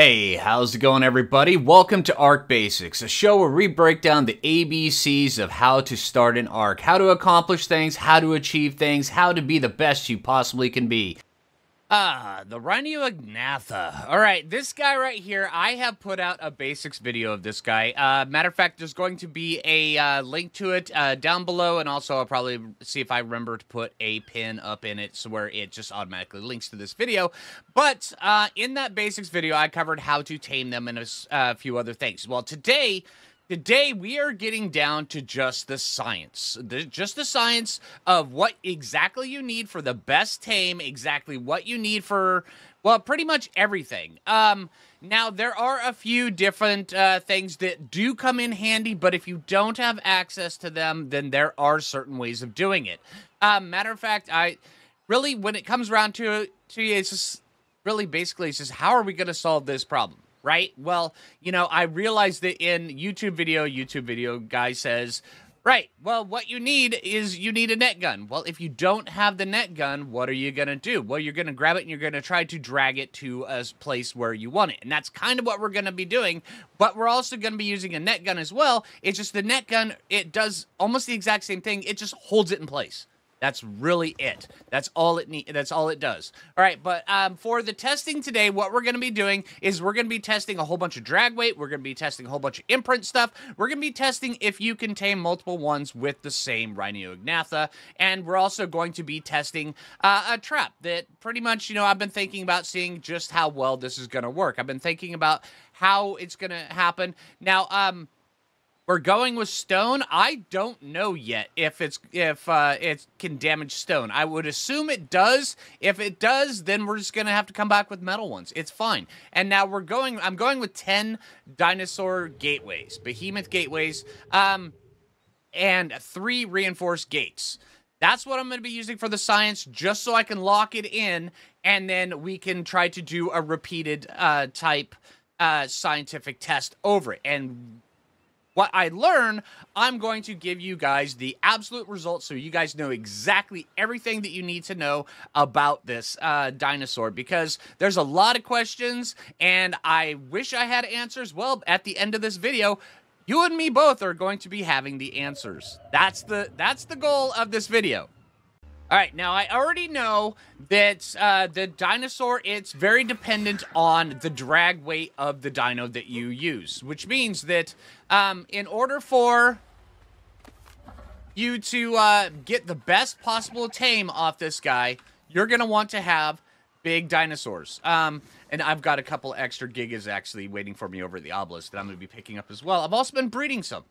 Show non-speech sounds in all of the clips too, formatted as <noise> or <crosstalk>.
Hey, how's it going everybody? Welcome to ARK Basics, a show where we break down the ABCs of how to start an ARK, how to accomplish things, how to achieve things, how to be the best you possibly can be. Ah, the Rhyniognatha. All right, this guy right here, I have put out a basics video of this guy. Uh, matter of fact, there's going to be a uh, link to it uh, down below, and also I'll probably see if I remember to put a pin up in it so where it just automatically links to this video. But uh, in that basics video, I covered how to tame them and a uh, few other things. Well, today Today, we are getting down to just the science. The, just the science of what exactly you need for the best tame, exactly what you need for, well, pretty much everything. Um, now, there are a few different uh, things that do come in handy, but if you don't have access to them, then there are certain ways of doing it. Um, matter of fact, I really, when it comes around to, to it's just really basically, it's just how are we going to solve this problem? Right? Well, you know, I realized that in YouTube video, YouTube video guy says, right, well, what you need is you need a net gun. Well, if you don't have the net gun, what are you going to do? Well, you're going to grab it and you're going to try to drag it to a place where you want it. And that's kind of what we're going to be doing, but we're also going to be using a net gun as well. It's just the net gun, it does almost the exact same thing. It just holds it in place. That's really it. That's all it need. That's all it does. All right, but um, for the testing today, what we're going to be doing is we're going to be testing a whole bunch of drag weight. We're going to be testing a whole bunch of imprint stuff. We're going to be testing if you can tame multiple ones with the same Rhyniognatha, and we're also going to be testing uh, a trap that pretty much, you know, I've been thinking about seeing just how well this is going to work. I've been thinking about how it's going to happen. Now, um, we're going with stone. I don't know yet if it's if uh, it can damage stone. I would assume it does. If it does, then we're just gonna have to come back with metal ones. It's fine. And now we're going. I'm going with ten dinosaur gateways, behemoth gateways, um, and three reinforced gates. That's what I'm going to be using for the science, just so I can lock it in, and then we can try to do a repeated uh, type uh, scientific test over it. And what I learn, I'm going to give you guys the absolute results so you guys know exactly everything that you need to know about this uh, dinosaur because there's a lot of questions and I wish I had answers. Well, at the end of this video, you and me both are going to be having the answers. That's the that's the goal of this video. All right, now I already know that uh, the dinosaur, it's very dependent on the drag weight of the dino that you use, which means that um, in order for you to uh, get the best possible tame off this guy, you're going to want to have big dinosaurs. Um, and I've got a couple extra gigas actually waiting for me over at the obelisk that I'm going to be picking up as well. I've also been breeding some.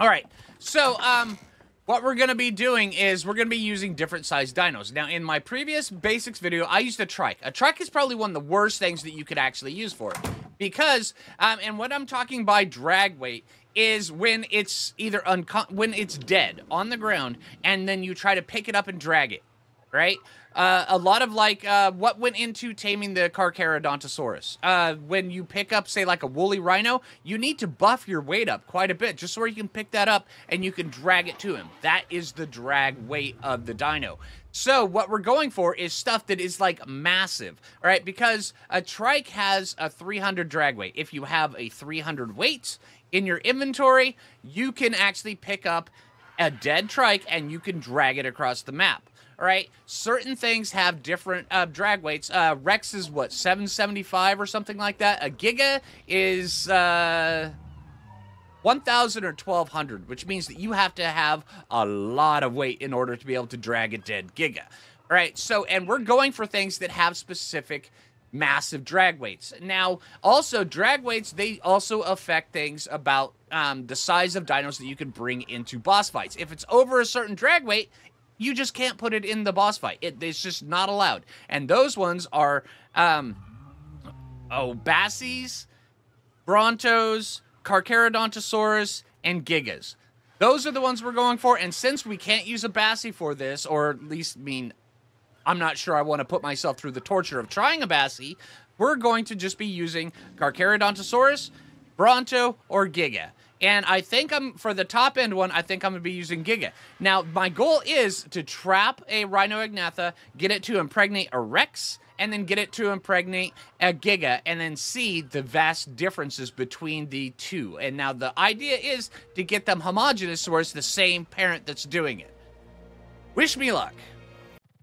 All right, so... Um, what we're going to be doing is we're going to be using different sized dinos. Now, in my previous basics video, I used a trike. A trike is probably one of the worst things that you could actually use for it. Because, um, and what I'm talking by drag weight is when it's either when it's dead on the ground and then you try to pick it up and drag it, right? Uh, a lot of like uh, what went into taming the Carcharodontosaurus. Uh, when you pick up, say, like a woolly rhino, you need to buff your weight up quite a bit just so you can pick that up and you can drag it to him. That is the drag weight of the dino. So what we're going for is stuff that is like massive, all right? Because a trike has a 300 drag weight. If you have a 300 weight in your inventory, you can actually pick up a dead trike and you can drag it across the map. All right, certain things have different uh, drag weights. Uh, Rex is what 775 or something like that. A Giga is uh, 1,000 or 1,200, which means that you have to have a lot of weight in order to be able to drag a dead Giga. All right, so and we're going for things that have specific massive drag weights. Now, also drag weights, they also affect things about um, the size of dinos that you can bring into boss fights. If it's over a certain drag weight, you just can't put it in the boss fight. It, it's just not allowed. And those ones are, um, oh, Bassies, Brontos, Carcharodontosaurus, and Gigas. Those are the ones we're going for. And since we can't use a Bassie for this, or at least, I mean, I'm not sure I want to put myself through the torture of trying a Bassie, we're going to just be using Carcharodontosaurus, Bronto, or Giga. And I think I'm, for the top end one, I think I'm going to be using Giga. Now, my goal is to trap a Rhyniognatha, get it to impregnate a Rex, and then get it to impregnate a Giga, and then see the vast differences between the two. And now the idea is to get them homogenous where it's the same parent that's doing it. Wish me luck.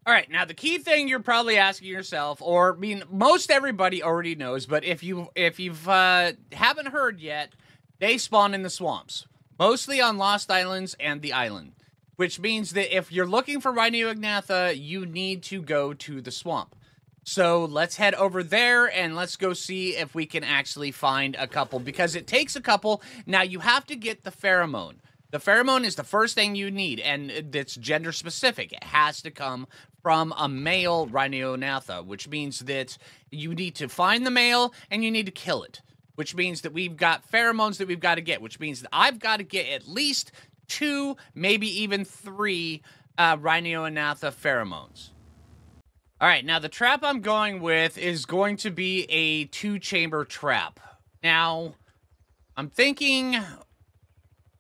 All right, now the key thing you're probably asking yourself, or I mean, most everybody already knows, but if you if you've uh, haven't heard yet, they spawn in the swamps, mostly on Lost Islands and the island, which means that if you're looking for Rhyniognatha, you need to go to the swamp. So let's head over there and let's go see if we can actually find a couple because it takes a couple. Now you have to get the pheromone. The pheromone is the first thing you need, and it's gender specific. It has to come from a male Rhyniognatha, which means that you need to find the male and you need to kill it, which means that we've got pheromones that we've got to get, which means that I've got to get at least two, maybe even three uh, Rhyniognatha pheromones. All right, now the trap I'm going with is going to be a two-chamber trap. Now, I'm thinking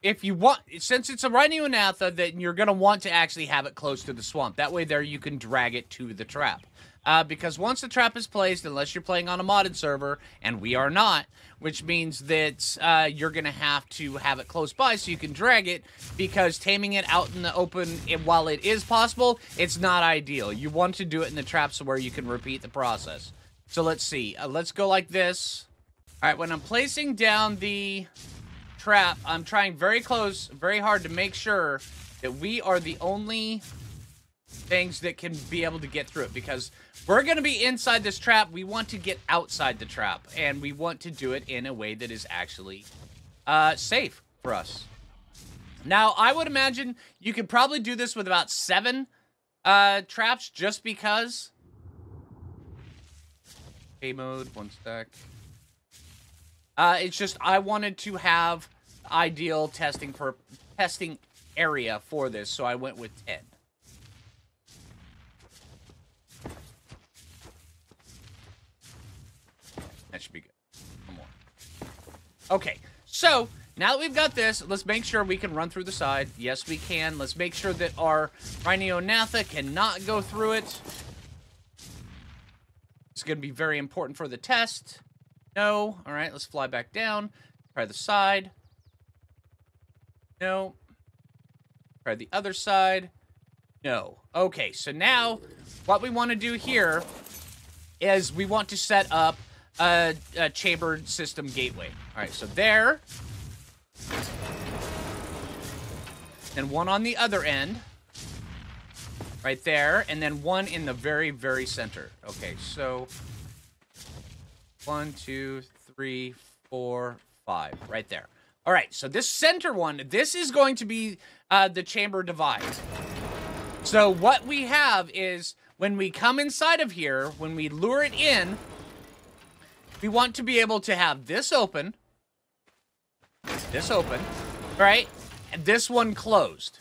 if you want, since it's a Rhyniognatha, then you're going to want to actually have it close to the swamp. That way there you can drag it to the trap. Uh, because once the trap is placed, unless you're playing on a modded server, and we are not, which means that uh, you're going to have to have it close by so you can drag it, because taming it out in the open, it, while it is possible, it's not ideal. You want to do it in the traps where you can repeat the process. So let's see. Uh, let's go like this. All right, when I'm placing down the trap, I'm trying very close, very hard to make sure that we are the only things that can be able to get through it because we're going to be inside this trap. We want to get outside the trap and we want to do it in a way that is actually uh, safe for us. Now, I would imagine you could probably do this with about seven uh, traps just because. A mode, one stack. Uh, it's just I wanted to have ideal testing for testing area for this, so I went with 10. That should be good. One more. Okay, so now that we've got this, let's make sure we can run through the side. Yes, we can. Let's make sure that our Rhyniognatha cannot go through it. It's going to be very important for the test. No. All right, let's fly back down. Try the side. No. Try the other side. No. Okay, so now what we want to do here is we want to set up a, a chambered system gateway. All right, so there. And one on the other end. Right there. And then one in the very, very center. Okay, so one, two, three, four, five. Right there. All right, so this center one, this is going to be uh, the chamber divide. So what we have is when we come inside of here, when we lure it in, we want to be able to have this open, this open, right? And this one closed.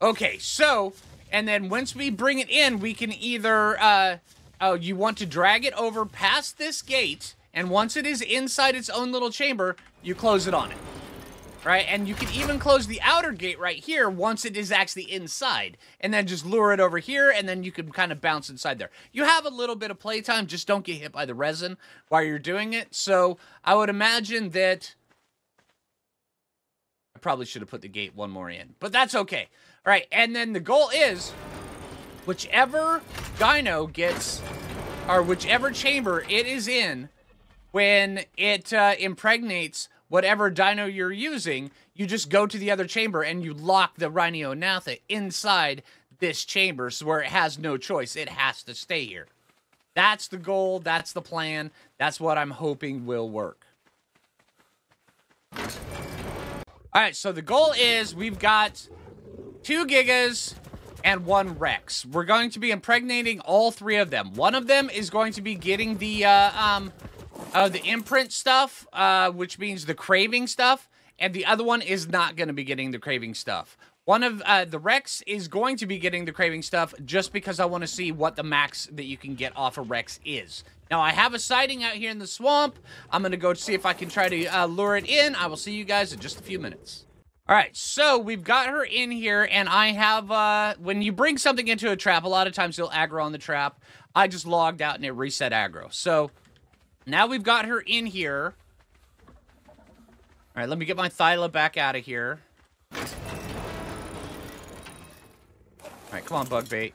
Okay, so, and then once we bring it in, we can either, uh, oh, you want to drag it over past this gate, and once it is inside its own little chamber, you close it on it. Right? And you can even close the outer gate right here once it is actually inside. And then just lure it over here, and then you can kind of bounce inside there. You have a little bit of playtime, just don't get hit by the resin while you're doing it. So I would imagine that... I probably should have put the gate one more in. But that's okay. All right, and then the goal is whichever Gyno gets, or whichever chamber it is in, when it uh, impregnates whatever dino you're using, you just go to the other chamber and you lock the Rhyniognatha inside this chamber so where it has no choice. It has to stay here. That's the goal. That's the plan. That's what I'm hoping will work. All right, so the goal is we've got two Gigas and one Rex. We're going to be impregnating all three of them. One of them is going to be getting the uh, um, uh, the imprint stuff, uh, which means the craving stuff, and the other one is not going to be getting the craving stuff. One of uh, the Rex is going to be getting the craving stuff just because I want to see what the max that you can get off a of Rex is. Now, I have a sighting out here in the swamp. I'm going to go see if I can try to uh, lure it in. I will see you guys in just a few minutes. All right, so we've got her in here, and I have, uh, when you bring something into a trap, a lot of times you'll aggro on the trap. I just logged out and it reset aggro. So now we've got her in here. All right, let me get my Thyla back out of here. All right, come on, bug bait.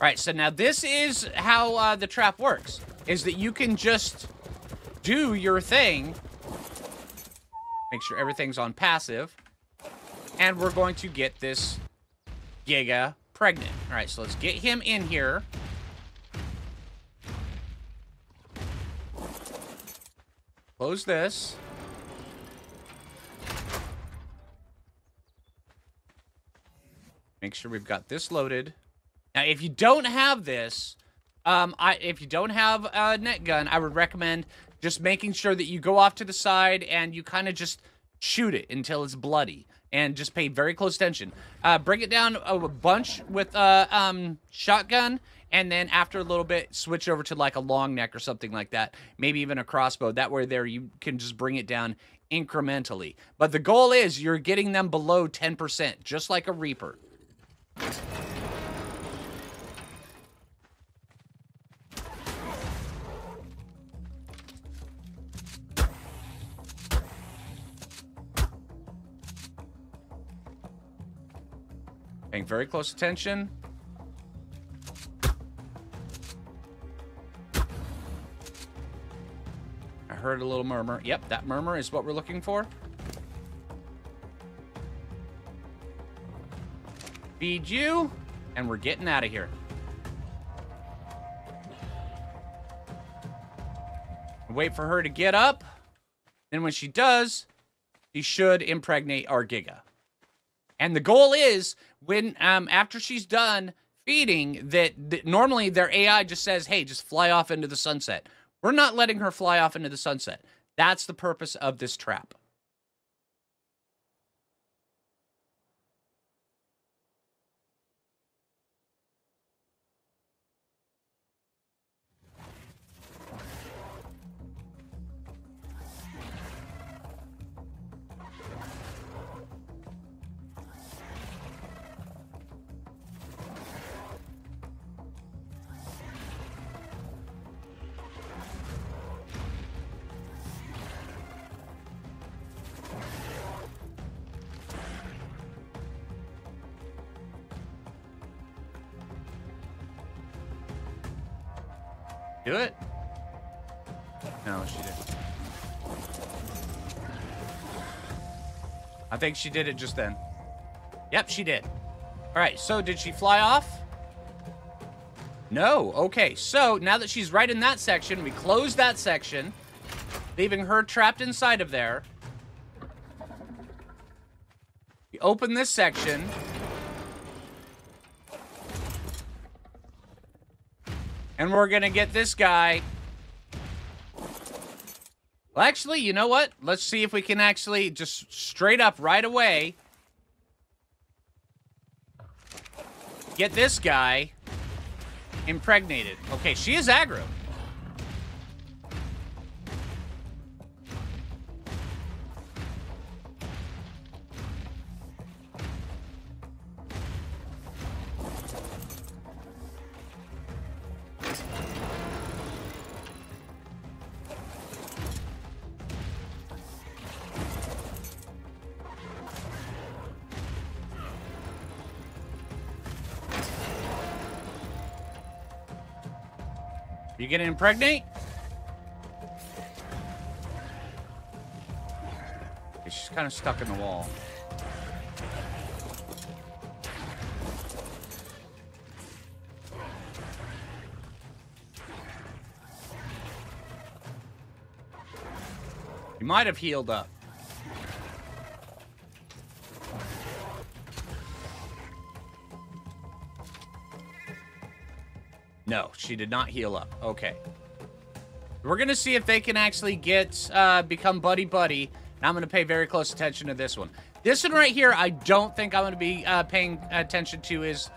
All right, so now this is how uh, the trap works, is that you can just do your thing. Make sure everything's on passive. And we're going to get this Giga pregnant. All right, so let's get him in here. Close this. Make sure we've got this loaded. Now, if you don't have this, um, I if you don't have a net gun, I would recommend just making sure that you go off to the side and you kind of just shoot it until it's bloody and just pay very close attention. Uh, bring it down a bunch with uh, um, shotgun, and then after a little bit, switch over to like a long neck or something like that. Maybe even a crossbow. That way, there you can just bring it down incrementally. But the goal is you're getting them below 10%, just like a Reaper. Paying very close attention. Heard a little murmur. Yep, that murmur is what we're looking for. Feed you, and we're getting out of here. Wait for her to get up. Then when she does, she should impregnate our Giga. And the goal is when um after she's done feeding that, that normally their AI just says, "Hey, just fly off into the sunset." We're not letting her fly off into the sunset. That's the purpose of this trap. Do it? No, she didn't. I think she did it just then. Yep, she did. All right, so did she fly off? No. Okay, so now that she's right in that section, we close that section, leaving her trapped inside of there. We open this section. And we're going to get this guy. Well, actually, you know what? Let's see if we can actually just straight up right away get this guy impregnated. Okay, she is aggro. You gonna impregnate? She's kind of stuck in the wall. You might have healed up. She did not heal up. Okay. We're going to see if they can actually get, uh, become buddy-buddy. I'm going to pay very close attention to this one. This one right here, I don't think I'm going to be uh, paying attention to is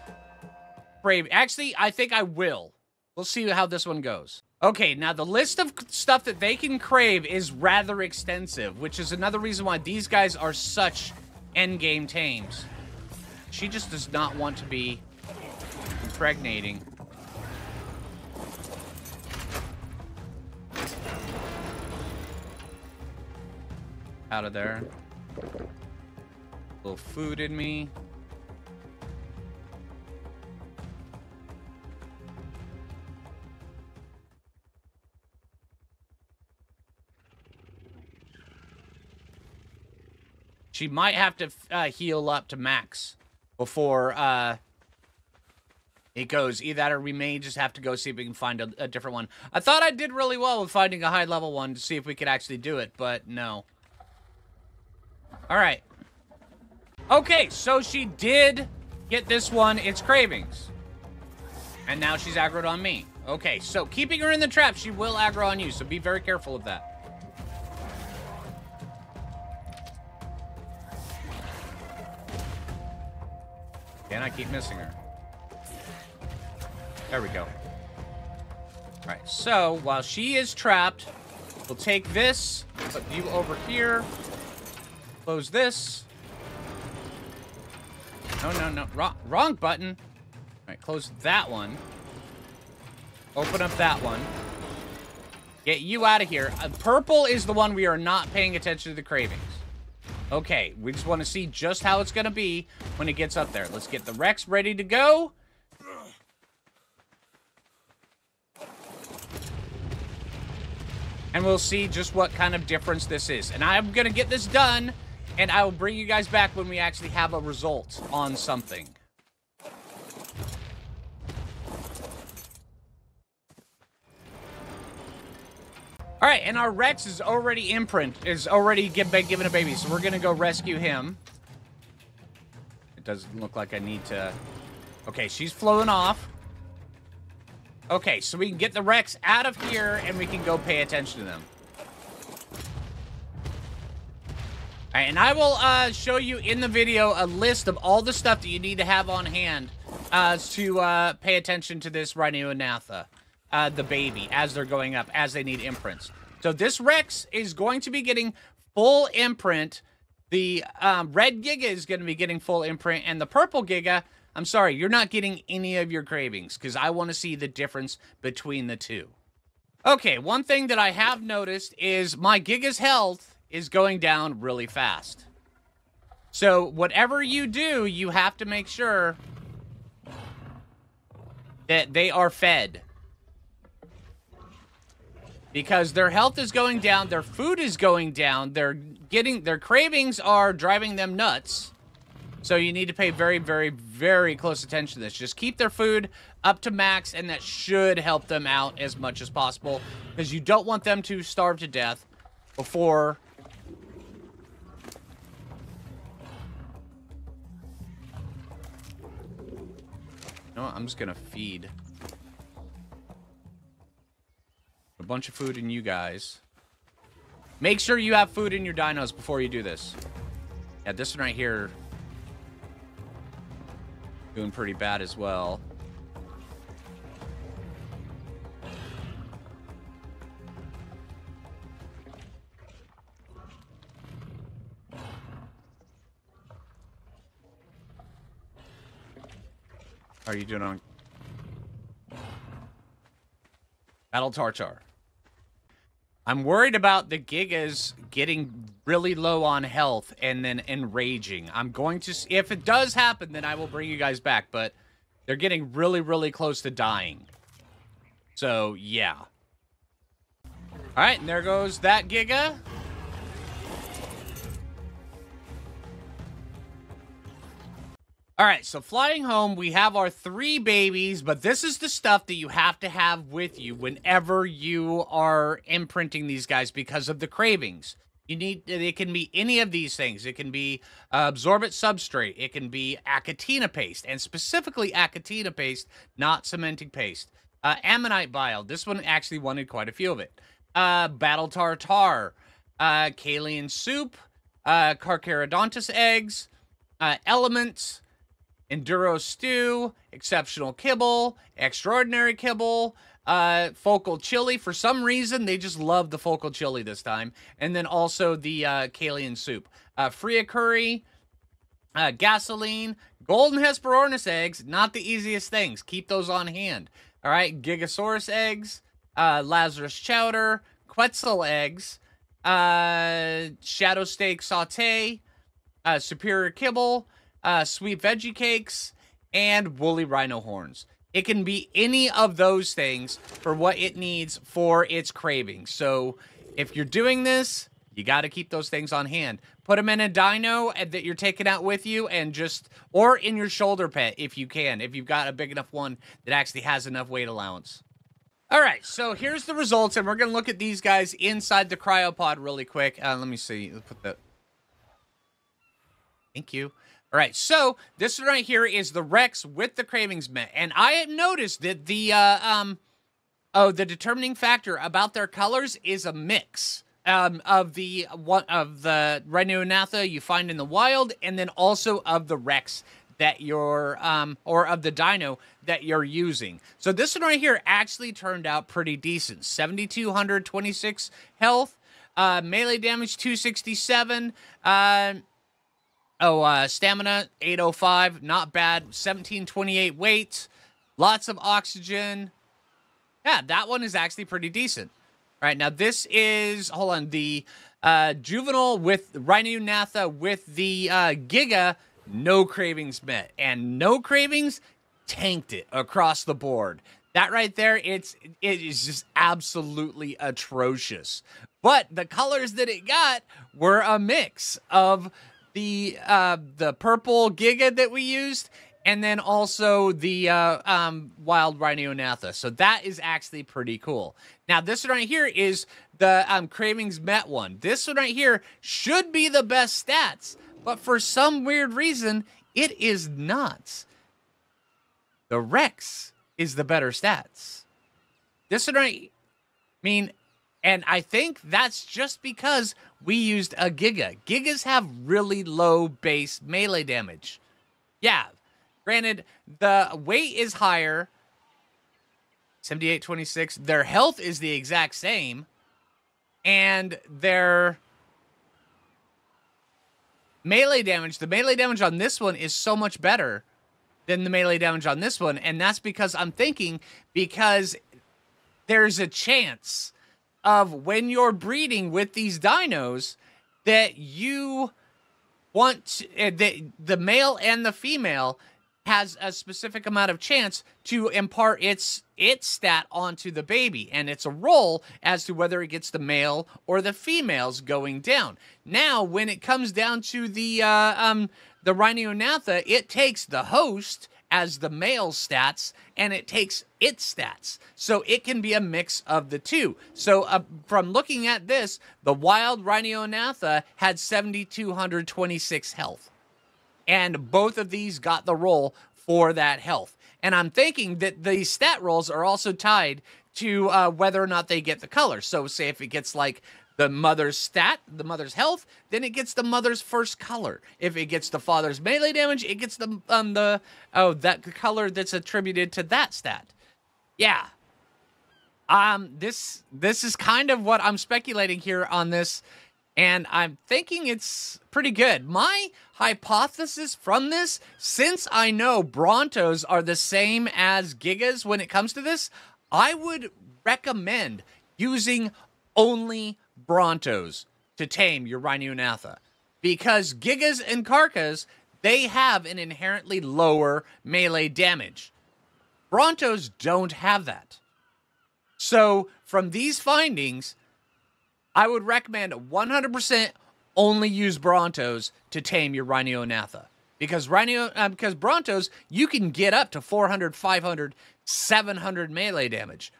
Brave. Actually, I think I will. We'll see how this one goes. Okay, now the list of stuff that they can crave is rather extensive, which is another reason why these guys are such endgame tames. She just does not want to be impregnating. Out of there. A little food in me. She might have to uh, heal up to max before uh, it goes. Either that or we may just have to go see if we can find a, a different one. I thought I did really well with finding a high level one to see if we could actually do it, but no. All right. Okay, so she did get this one, its cravings. And now she's aggroed on me. Okay, so keeping her in the trap, she will aggro on you, so be very careful of that. And I keep missing her. There we go. Alright, so while she is trapped, we'll take this, put you over here, close this. No, no, no, wrong, wrong button. Alright, close that one. Open up that one. Get you out of here. Uh, purple is the one we are not paying attention to the cravings. Okay, we just want to see just how it's going to be when it gets up there. Let's get the Rex ready to go. And we'll see just what kind of difference this is. And I'm going to get this done, and I will bring you guys back when we actually have a result on something. All right, and our Rex is already imprint, is already give, given a baby, so we're gonna go rescue him. It doesn't look like I need to... Okay, she's flown off. Okay, so we can get the Rex out of here, and we can go pay attention to them. All right, and I will uh, show you in the video a list of all the stuff that you need to have on hand uh, to uh, pay attention to this Rhyniognatha uh, the baby as they're going up, as they need imprints. So this Rex is going to be getting full imprint. The um, red Giga is going to be getting full imprint, and the purple Giga, I'm sorry, you're not getting any of your cravings because I want to see the difference between the two. Okay, one thing that I have noticed is my Giga's health is going down really fast. So whatever you do, you have to make sure that they are fed because their health is going down, their food is going down, they're getting their cravings are driving them nuts. So you need to pay very, very, very close attention to this. Just keep their food up to max, and that should help them out as much as possible. Because you don't want them to starve to death before... No, I'm just gonna feed. a bunch of food in you guys. Make sure you have food in your dinos before you do this. Yeah, this one right here doing pretty bad as well. How are you doing on Battle Tartar? I'm worried about the Gigas getting really low on health and then enraging. I'm going to... If it does happen, then I will bring you guys back. But they're getting really, really close to dying. So, yeah. Alright, and there goes that Giga. All right, so flying home, we have our three babies, but this is the stuff that you have to have with you whenever you are imprinting these guys because of the cravings. You need, it can be any of these things. It can be uh, absorbent substrate. It can be Achatina paste, and specifically Achatina paste, not cementing paste. Uh, ammonite bile. This one actually wanted quite a few of it. Uh, battle tartar. Uh, Calien soup. Uh, Carcharodontus eggs. Uh, elements. Enduro Stew, Exceptional Kibble, Extraordinary Kibble, uh, Focal Chili. For some reason, they just love the Focal Chili this time. And then also the uh, Calien Soup. Uh, Fria Curry, uh, gasoline, golden Hesperornis eggs, not the easiest things. Keep those on hand. All right, Gigasaurus eggs, uh, Lazarus chowder, Quetzal eggs, uh, Shadow steak saute, uh, Superior kibble, uh, sweet veggie cakes, and woolly rhino horns. It can be any of those things for what it needs for its cravings. So if you're doing this, you got to keep those things on hand. Put them in a dino that you're taking out with you and just, or in your shoulder pet if you can, if you've got a big enough one that actually has enough weight allowance. All right, so here's the results, and we're going to look at these guys inside the cryopod really quick. Uh, let me see. Let's put that. Thank you. All right, so this one right here is the Rex with the cravings met, and I have noticed that the uh, um, oh, the determining factor about their colors is a mix um, of the one of the Rhinognatha you find in the wild, and then also of the Rex that you're um, or of the Dino that you're using. So this one right here actually turned out pretty decent. 7,226 health, uh, melee damage 267. Uh, Oh, uh, stamina 805, not bad. 1728 weight, lots of oxygen. Yeah, that one is actually pretty decent. All right, now this is hold on the uh, juvenile with Rhinognatha with the uh, Giga, no cravings met, and no cravings tanked it across the board. That right there, it's it is just absolutely atrocious. But the colors that it got were a mix of the uh, the purple Giga that we used, and then also the uh, um, wild Rhinognatha. So that is actually pretty cool. Now this one right here is the um, Cravings Met one. This one right here should be the best stats, but for some weird reason, it is not. The Rex is the better stats. This one right, I mean, and I think that's just because we used a Giga. Gigas have really low base melee damage. Yeah, granted, the weight is higher. 7826. Their health is the exact same. And their melee damage, the melee damage on this one is so much better than the melee damage on this one. And that's because I'm thinking because there's a chance of when you're breeding with these dinos that you want uh, the the male and the female has a specific amount of chance to impart its its stat onto the baby. And it's a roll as to whether it gets the male or the females going down. Now when it comes down to the uh, um the rhinognatha it takes the host as the male stats and it takes its stats. So it can be a mix of the two. So uh, from looking at this, the wild Rhinognatha had 7,226 health. And both of these got the roll for that health. And I'm thinking that the stat rolls are also tied to uh, whether or not they get the color. So say if it gets like the mother's stat, the mother's health, then it gets the mother's first color. If it gets the father's melee damage, it gets the um the oh that color that's attributed to that stat. Yeah. Um this this is kind of what I'm speculating here on this and I'm thinking it's pretty good. My hypothesis from this, since I know Brontos are the same as Gigas when it comes to this, I would recommend using only Brontos to tame your Rhinognatha. Because Gigas and Carcas, they have an inherently lower melee damage. Brontos don't have that. So, from these findings, I would recommend 100% only use Brontos to tame your Rhinognatha. Because Rhino, uh, because Brontos, you can get up to 400, 500, 700 melee damage.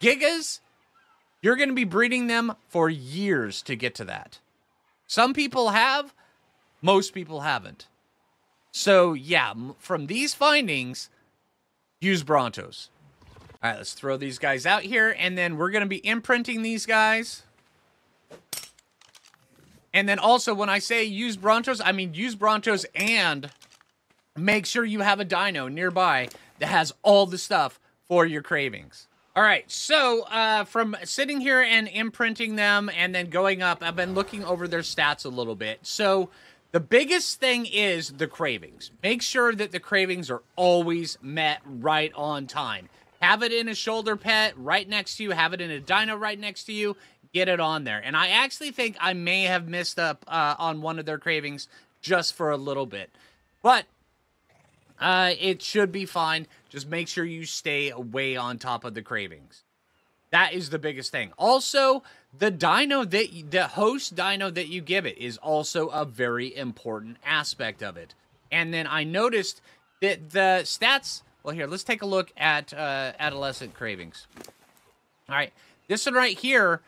Gigas, you're going to be breeding them for years to get to that. Some people have, most people haven't. So, yeah, from these findings, use Brontos. All right, let's throw these guys out here, and then we're going to be imprinting these guys. And then also, when I say use Brontos, I mean use Brontos and make sure you have a dino nearby that has all the stuff for your cravings. All right, so uh, from sitting here and imprinting them and then going up, I've been looking over their stats a little bit. So The biggest thing is the cravings. Make sure that the cravings are always met right on time. Have it in a shoulder pet right next to you. Have it in a dino right next to you. Get it on there. And I actually think I may have missed up uh, on one of their cravings just for a little bit. But uh, it should be fine. Just make sure you stay way on top of the cravings. That is the biggest thing. Also, the dino that the host dino that you give it is also a very important aspect of it. And then I noticed that the stats. Well, here let's take a look at uh, adolescent cravings. All right, this one right here.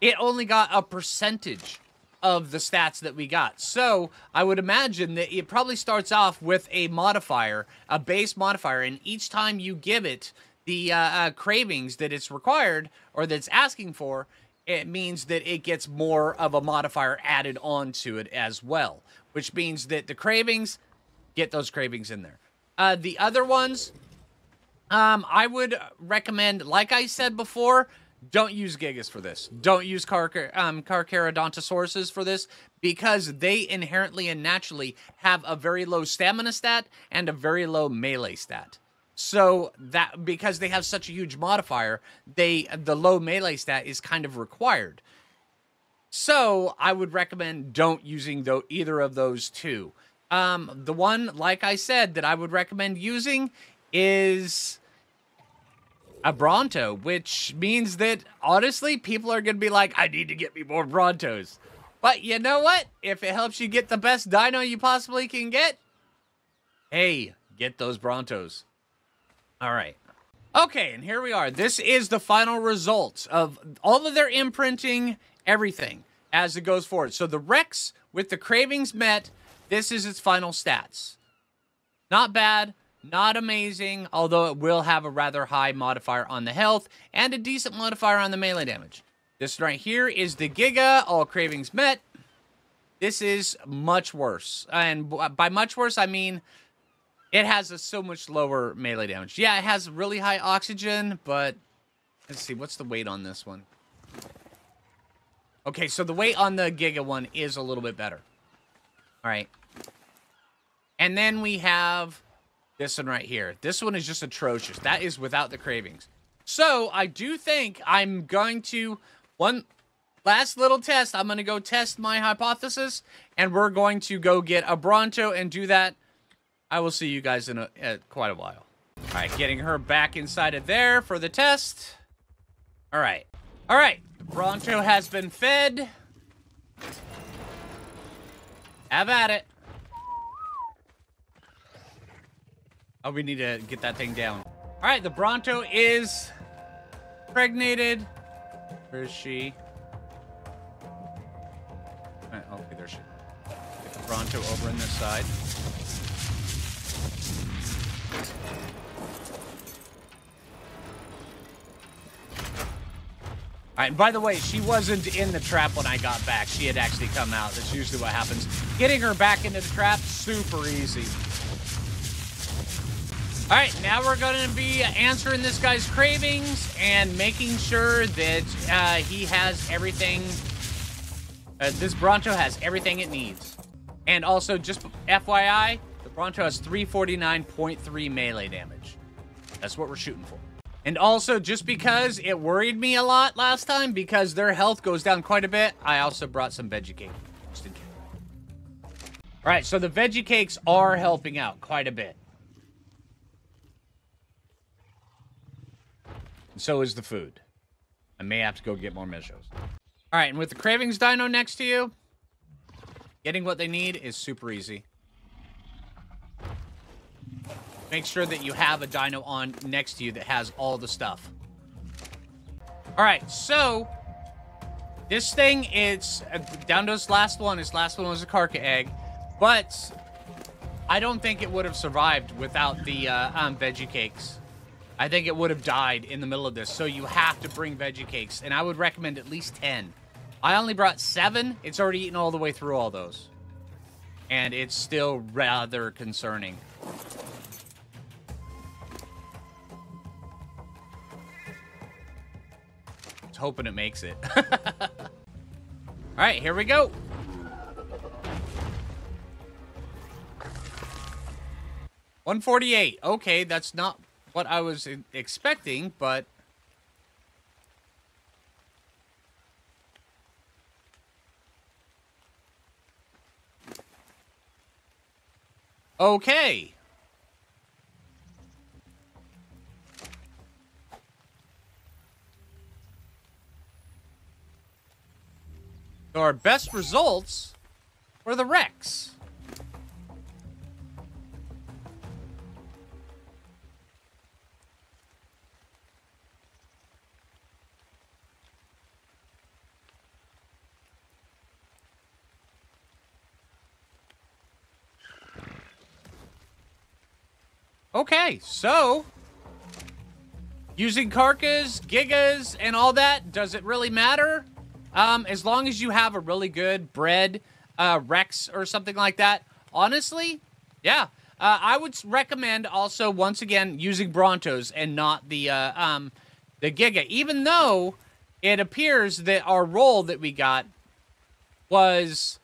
It only got a percentage of the stats that we got. So I would imagine that it probably starts off with a modifier, a base modifier, and each time you give it the uh, uh, cravings that it's required or that's asking for, it means that it gets more of a modifier added onto it as well, which means that the cravings get those cravings in there. Uh, the other ones, um, I would recommend, like I said before, don't use Gigas for this. Don't use Car um, for this because they inherently and naturally have a very low stamina stat and a very low melee stat. So that because they have such a huge modifier, they the low melee stat is kind of required. So I would recommend don't using though either of those two. Um, the one, like I said, that I would recommend using is a Bronto, which means that honestly, people are gonna be like, I need to get me more Brontos. But you know what? If it helps you get the best dino you possibly can get, hey, get those Brontos. All right. Okay, and here we are. This is the final results of all of their imprinting, everything as it goes forward. So the Rex with the cravings met, this is its final stats. Not bad, not amazing, although it will have a rather high modifier on the health and a decent modifier on the melee damage. This right here is the Giga, all cravings met. This is much worse. And by much worse, I mean it has a so much lower melee damage. Yeah, it has really high oxygen, but let's see, what's the weight on this one? Okay, so the weight on the Giga one is a little bit better. All right. And then we have this one right here. This one is just atrocious. That is without the cravings. So I do think I'm going to, one last little test, I'm going to go test my hypothesis, and we're going to go get a Bronto and do that I will see you guys in a, quite a while. All right, getting her back inside of there for the test. All right. All right, Bronto has been fed. Have at it. Oh, we need to get that thing down. All right, the Bronto is impregnated. Where is she? Okay, there she. is. Get the Bronto over in this side. All right, and by the way, she wasn't in the trap when I got back. She had actually come out. That's usually what happens. Getting her back into the trap, super easy. All right, now we're going to be answering this guy's cravings and making sure that uh, he has everything. Uh, this Bronto has everything it needs. And also, just FYI, the Bronto has 349.3 melee damage. That's what we're shooting for. And also, just because it worried me a lot last time, because their health goes down quite a bit, I also brought some veggie cake. All right, so the veggie cakes are helping out quite a bit. And so is the food. I may have to go get more measures. All right, and with the Cravings Dino next to you, getting what they need is super easy. Make sure that you have a dino on next to you that has all the stuff. All right, so this thing is uh, down to its last one. Its last one was a Carcha egg, but I don't think it would have survived without the uh, um, veggie cakes. I think it would have died in the middle of this. So you have to bring veggie cakes. And I would recommend at least 10. I only brought seven. It's already eaten all the way through all those. And it's still rather concerning. Just hoping it makes it. <laughs> all right, here we go. One forty-eight. Okay, that's not what I was expecting, but Okay. So our best results were the Rex. Okay, so using Carchas, Gigas, and all that, does it really matter? Um, as long as you have a really good bred uh, Rex or something like that, honestly, yeah. Uh, I would recommend also, once again, using Brontos and not the uh, um, the Giga, even though it appears that our roll that we got was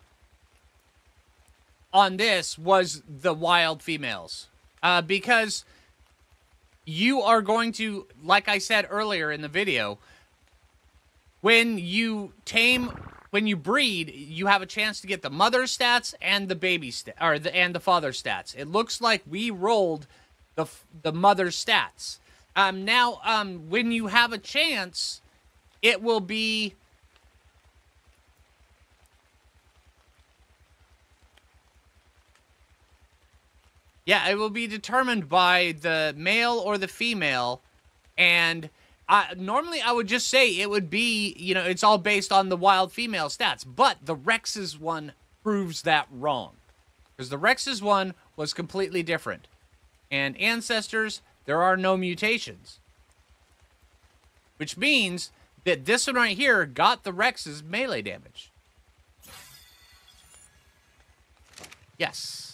on this was the wild females uh, because you are going to, like I said earlier in the video, when you tame, when you breed, you have a chance to get the mother stats and the baby stat, or the and the father stats. It looks like we rolled the the mother stats. Um, now, um, when you have a chance, it will be Yeah, it will be determined by the male or the female, and I, normally I would just say it would be, you know, it's all based on the wild female stats, but the Rex's one proves that wrong. Because the Rex's one was completely different. And Ancestors, there are no mutations. Which means that this one right here got the Rex's melee damage. Yes.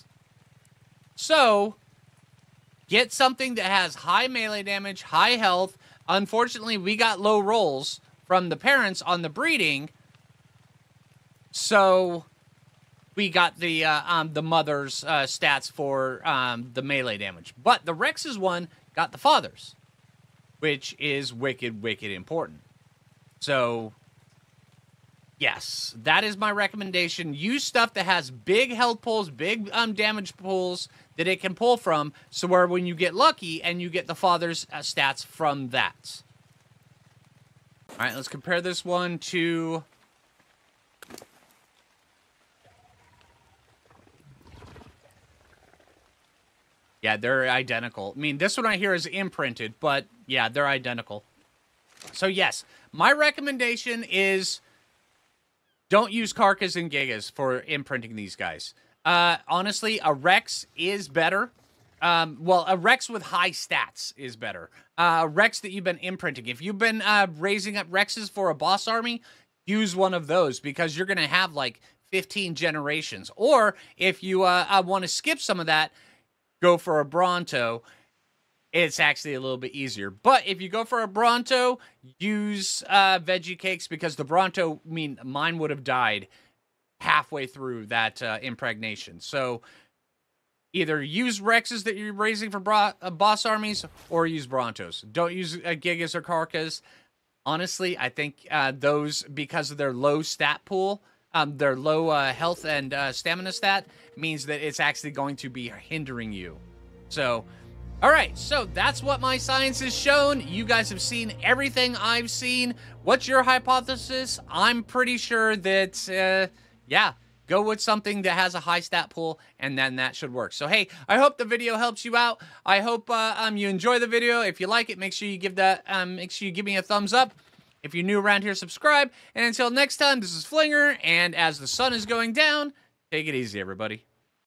So, get something that has high melee damage, high health. Unfortunately, we got low rolls from the parents on the breeding. So, we got the uh, um, the mother's uh, stats for um, the melee damage. But the Rex's one got the father's, which is wicked, wicked important. So, yes, that is my recommendation. Use stuff that has big health pulls, big um, damage pulls, that it can pull from. So where when you get lucky and you get the father's uh, stats from that. All right, let's compare this one to. Yeah, they're identical. I mean, this one right here is imprinted, but yeah, they're identical. So yes, my recommendation is don't use Carchas and Gigas for imprinting these guys. Uh, honestly, a Rex is better. Um, well, a Rex with high stats is better. Uh, a Rex that you've been imprinting. If you've been uh, raising up Rexes for a boss army, use one of those because you're going to have like 15 generations. Or if you uh, uh want to skip some of that, go for a Bronto. It's actually a little bit easier. But if you go for a Bronto, use uh, Veggie Cakes because the Bronto, I mean, mine would have died halfway through that uh, impregnation. So either use Rexes that you're raising for uh, boss armies or use Brontos. Don't use uh, Gigas or Carchas. Honestly, I think uh, those, because of their low stat pool, um, their low uh, health and stamina stat, means that it's actually going to be hindering you. So, all right, so that's what my science has shown. You guys have seen everything I've seen. What's your hypothesis? I'm pretty sure that uh, yeah, go with something that has a high stat pool and then that should work so hey i hope the video helps you out i hope uh, um you enjoy the video if you like it make sure you give that um make sure you give me a thumbs up if you're new around here subscribe and until next time this is Phlinger and as the sun is going down take it easy everybody